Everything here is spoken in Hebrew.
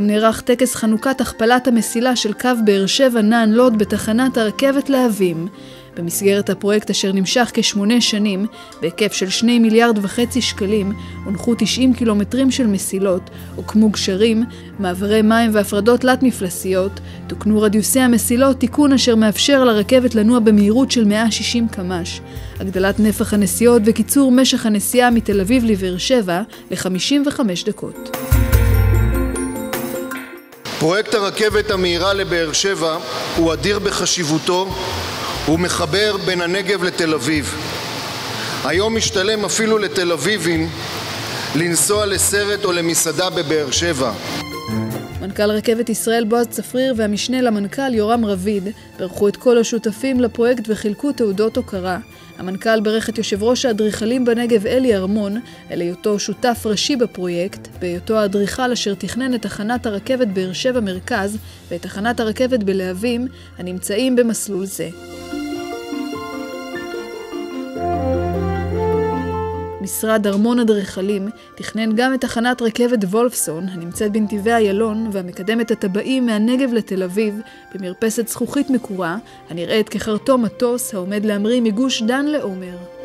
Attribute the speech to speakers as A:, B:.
A: נערך טקס חנוכת הכפלת המסילה של קו באר שבע נען לוד בתחנת הרכבת להבים. במסגרת הפרויקט אשר נמשך כשמונה שנים, בהיקף של שני מיליארד וחצי שקלים, הונחו 90 קילומטרים של מסילות, הוקמו גשרים, מעברי מים והפרדות תלת-מפלסיות, תוקנו רדיוסי המסילות, תיקון אשר מאפשר לרכבת לנוע במהירות של 160 קמ"ש, הגדלת נפח הנסיעות וקיצור משך הנסיעה מתל אביב לבאר שבע ל-55 דקות.
B: פרויקט הרכבת המהירה לבאר שבע הוא אדיר בחשיבותו הוא מחבר בין הנגב לתל אביב. היום משתלם אפילו לתל אביבים לנסוע לסרט או למסעדה בבאר שבע.
A: מנכ"ל רכבת ישראל בועז צפריר והמשנה למנכ"ל יורם רביד בירכו את כל השותפים לפרויקט וחילקו תעודות הוקרה. המנכ"ל ברך את יושב ראש האדריכלים בנגב אלי ארמון על היותו שותף ראשי בפרויקט, בהיותו האדריכל אשר תכנן את תחנת הרכבת באר שבע מרכז ואת תחנת הרכבת בלהבים הנמצאים במסלול זה. משרד ארמון אדריכלים תכנן גם את תחנת רכבת וולפסון, הנמצאת בנתיבי איילון והמקדמת הבאים מהנגב לתל אביב, במרפסת זכוכית מקורה, הנראית כחרטום מטוס העומד להמריא מגוש דן לעומר.